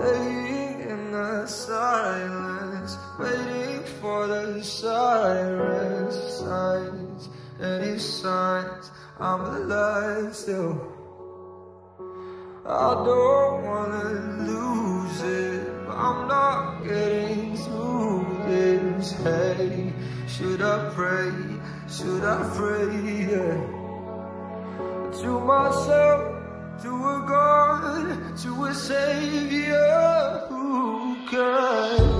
the silence, waiting for the sirens, signs, any signs I'm alive still. I don't wanna lose it, but I'm not getting through this. Hey, should I pray? Should I pray? Yeah. To myself to a God, to a Savior who can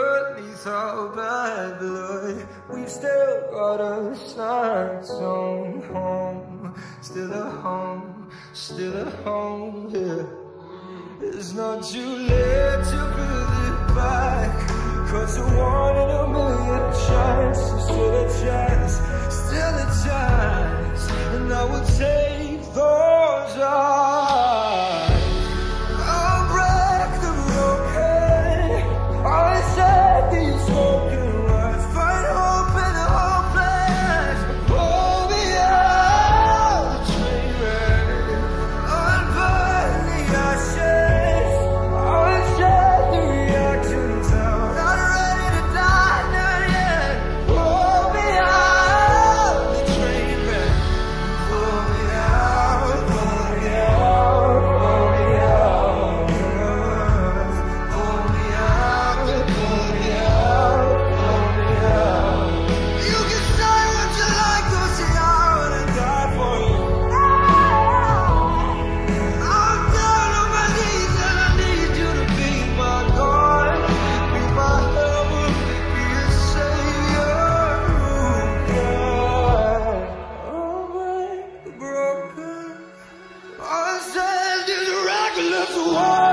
Underneath our blood, we've still got a sight song home. Still a home, still a home, yeah. It's not too late to build it back. Cause a one in a million chance, chance, still a chance. to walk.